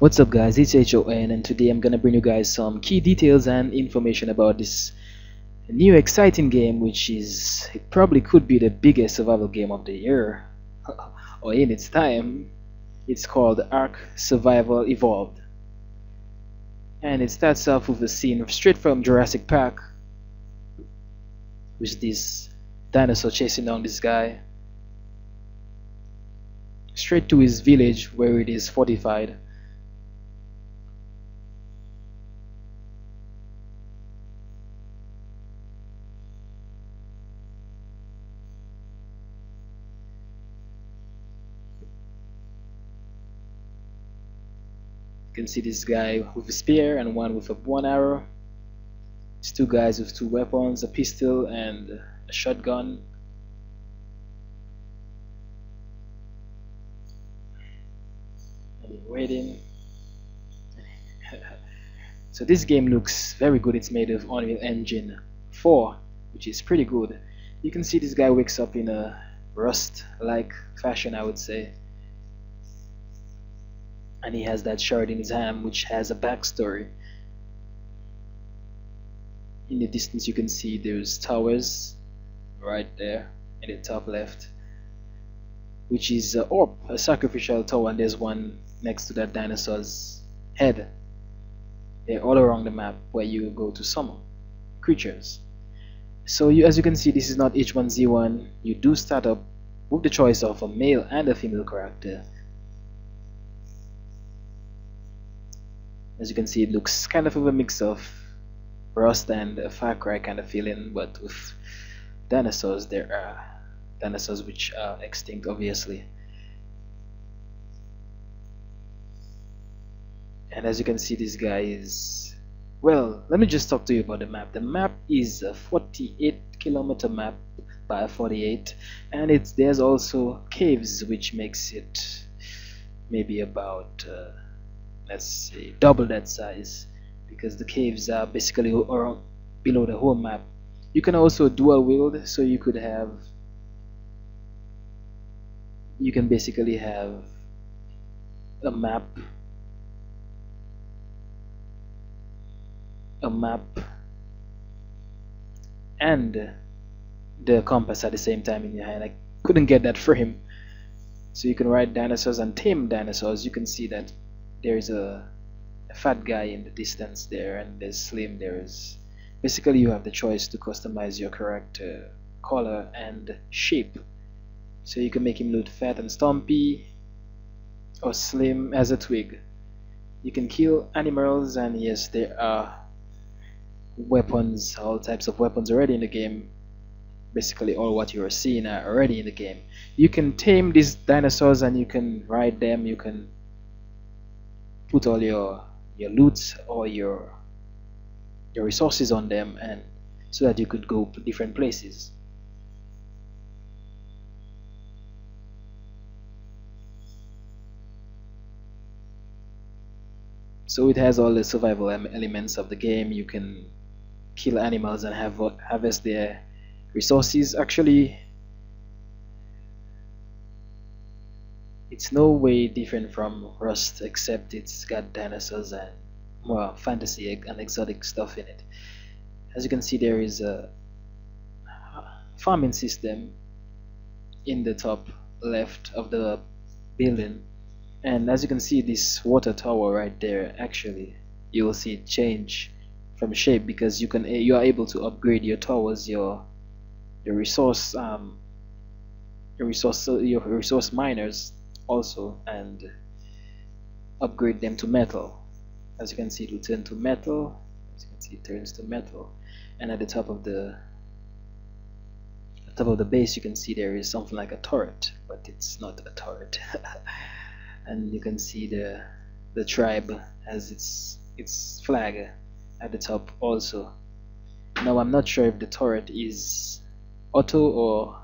What's up guys, it's HON and today I'm gonna bring you guys some key details and information about this new exciting game which is, probably could be the biggest survival game of the year or in its time. It's called Ark Survival Evolved. And it starts off with a scene straight from Jurassic Park with this dinosaur chasing down this guy. Straight to his village where it is fortified can see this guy with a spear and one with a bow and arrow. It's two guys with two weapons, a pistol and a shotgun. And waiting. so this game looks very good. It's made of Unreal Engine 4, which is pretty good. You can see this guy wakes up in a rust-like fashion, I would say and he has that shard in his hand which has a backstory. In the distance you can see there's towers right there in the top left which is a orb, a sacrificial tower and there's one next to that dinosaur's head. They're all around the map where you go to summon creatures. So you, as you can see this is not H1Z1 you do start up with the choice of a male and a female character as you can see it looks kind of a mix of Rust and a Far Cry kind of feeling but with dinosaurs there are dinosaurs which are extinct obviously. And as you can see this guy is well let me just talk to you about the map. The map is a 48 kilometer map by 48 and it's there's also caves which makes it maybe about uh, let's say double that size because the caves are basically around below the whole map. You can also dual wield so you could have you can basically have a map a map and the compass at the same time in your hand. I couldn't get that for him so you can ride dinosaurs and tame dinosaurs. You can see that there's a, a fat guy in the distance there and there's slim there's basically you have the choice to customize your character color and shape. So you can make him look fat and stumpy or slim as a twig. You can kill animals and yes there are weapons all types of weapons already in the game. Basically all what you are seeing are already in the game. You can tame these dinosaurs and you can ride them you can put all your your loot or your your resources on them and so that you could go to different places. So it has all the survival elements of the game. You can kill animals and have harvest their resources. Actually it's no way different from Rust except it's got dinosaurs and more fantasy and exotic stuff in it. As you can see there is a farming system in the top left of the building and as you can see this water tower right there actually you will see it change from shape because you can you are able to upgrade your towers your your resource um, your resource your resource miners also and upgrade them to metal. As you can see it will turn to metal. As you can see it turns to metal. And at the top of the top of the base you can see there is something like a turret but it's not a turret. And you can see the the tribe has its its flag at the top also. Now I'm not sure if the turret is auto or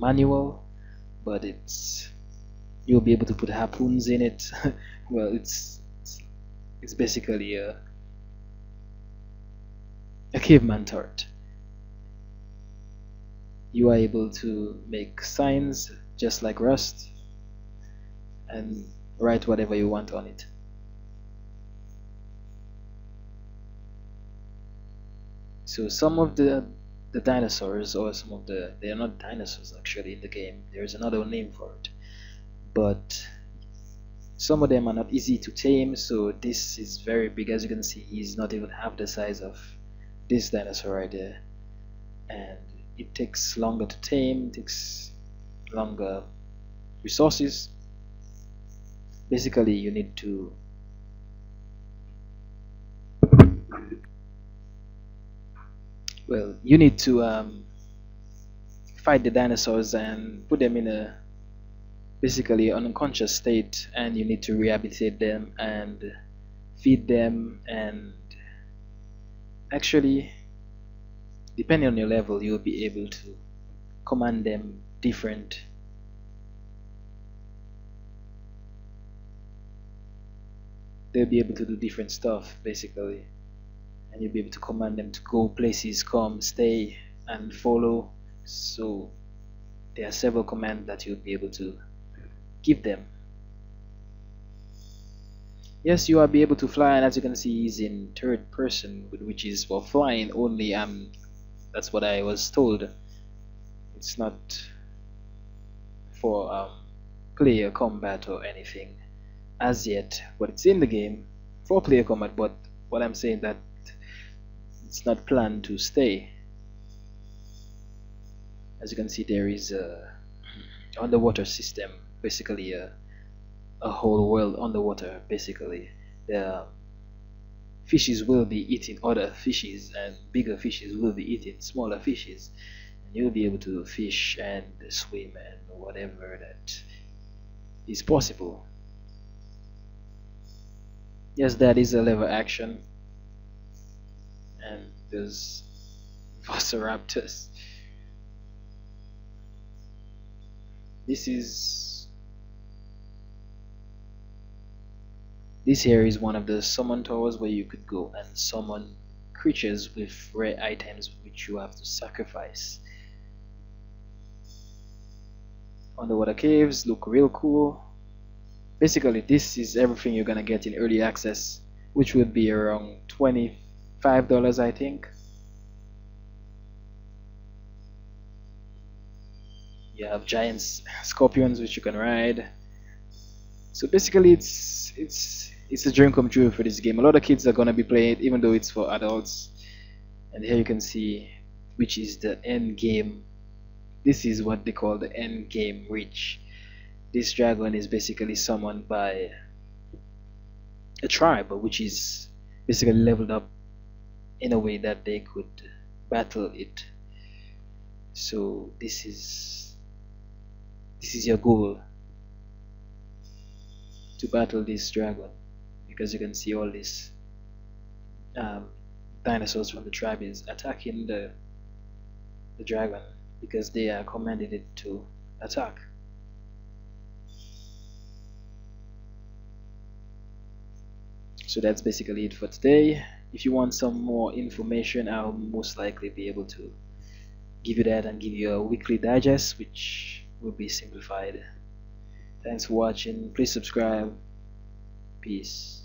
manual but it's you'll be able to put harpoons in it. Well it's, it's basically a a caveman turret. You are able to make signs just like rust and write whatever you want on it. So some of the the dinosaurs or some of the they are not dinosaurs actually in the game. There's another name for it. But some of them are not easy to tame so this is very big. As you can see he's not even half the size of this dinosaur right there. And it takes longer to tame takes longer resources. Basically you need to well you need to um, fight the dinosaurs and put them in a basically unconscious state and you need to rehabilitate them and feed them. And actually depending on your level you'll be able to command them different. They'll be able to do different stuff basically and you'll be able to command them to go places come stay and follow. So there are several commands that you'll be able to give them. Yes you will be able to fly and as you can see he's in third person which is for flying only um that's what I was told. It's not for um, player combat or anything as yet but it's in the game for player combat. But what I'm saying that it's not planned to stay. As you can see there is a underwater system basically a, a whole world underwater basically. The fishes will be eating other fishes and bigger fishes will be eating smaller fishes. And you'll be able to fish and swim and whatever that is possible. Yes that is a lever action and there's Velociraptors. This is this here is one of the summon towers where you could go and summon creatures with rare items which you have to sacrifice. Underwater caves look real cool. Basically this is everything you're gonna get in early access which would be around 25 dollars I think. You have giant scorpions which you can ride. So basically it's it's it's a dream come true for this game. A lot of kids are gonna be playing it even though it's for adults. And here you can see which is the end game. This is what they call the end game reach this dragon is basically summoned by a tribe which is basically leveled up in a way that they could battle it. So this is this is your goal to battle this dragon because you can see all these um, dinosaurs from the tribe is attacking the the dragon because they are commanded it to attack. So that's basically it for today if you want some more information I'll most likely be able to give you that and give you a weekly digest which will be simplified. Thanks for watching. Please subscribe. Peace